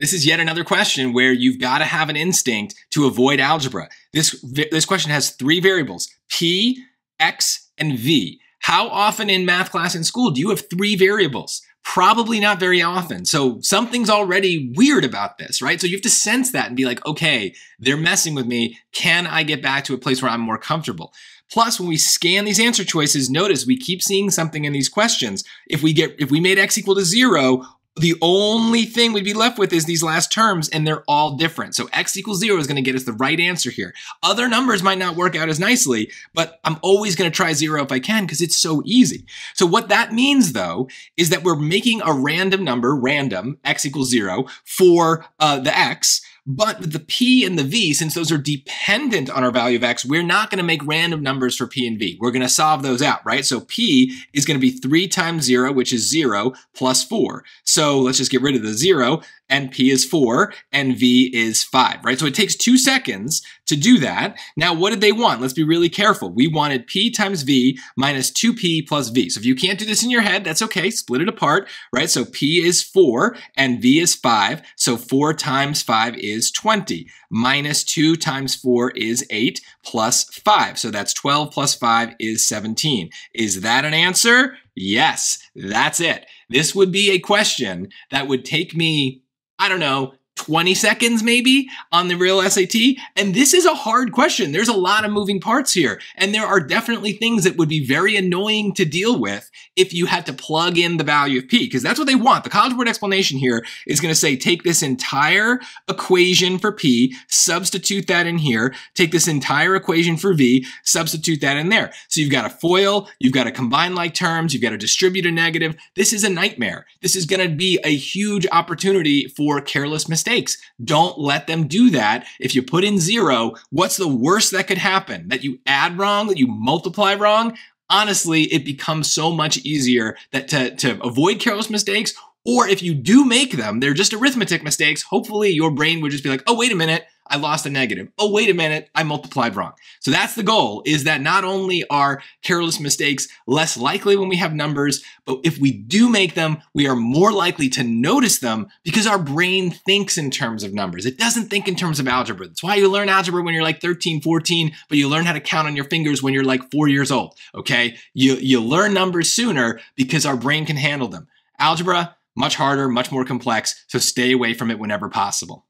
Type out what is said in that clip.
This is yet another question where you've got to have an instinct to avoid algebra. This, this question has three variables, p, x, and v. How often in math class in school do you have three variables? Probably not very often. So something's already weird about this, right? So you have to sense that and be like, okay, they're messing with me. Can I get back to a place where I'm more comfortable? Plus, when we scan these answer choices, notice we keep seeing something in these questions. If we get, if we made x equal to zero, the only thing we'd be left with is these last terms, and they're all different. So x equals zero is going to get us the right answer here. Other numbers might not work out as nicely, but I'm always going to try zero if I can because it's so easy. So what that means, though, is that we're making a random number, random, x equals zero, for uh, the x, but with the P and the V, since those are dependent on our value of X, we're not going to make random numbers for P and V. We're going to solve those out, right? So P is going to be 3 times 0, which is 0, plus 4. So let's just get rid of the 0 and P is 4 and V is 5, right? So it takes two seconds to do that. Now, what did they want? Let's be really careful. We wanted P times V minus 2P plus V. So if you can't do this in your head, that's okay. Split it apart, right? So P is 4 and V is 5. So 4 times 5 is 20. Minus 2 times 4 is 8 plus 5. So that's 12 plus 5 is 17. Is that an answer? Yes, that's it. This would be a question that would take me I don't know, 20 seconds maybe on the real SAT? And this is a hard question. There's a lot of moving parts here. And there are definitely things that would be very annoying to deal with if you had to plug in the value of P, because that's what they want. The College Board explanation here is going to say take this entire equation for P, substitute that in here, take this entire equation for V, substitute that in there. So you've got a FOIL, you've got to combine like terms, you've got to distribute a negative. This is a nightmare. This is going to be a huge opportunity for careless mistakes mistakes. Don't let them do that. If you put in zero, what's the worst that could happen? That you add wrong, that you multiply wrong? Honestly, it becomes so much easier that to, to avoid careless mistakes or if you do make them, they're just arithmetic mistakes. Hopefully your brain would just be like, oh, wait a minute. I lost a negative. Oh, wait a minute, I multiplied wrong. So that's the goal is that not only are careless mistakes less likely when we have numbers, but if we do make them, we are more likely to notice them because our brain thinks in terms of numbers. It doesn't think in terms of algebra. That's why you learn algebra when you're like 13, 14, but you learn how to count on your fingers when you're like four years old. Okay. You, you learn numbers sooner because our brain can handle them. Algebra, much harder, much more complex. So stay away from it whenever possible.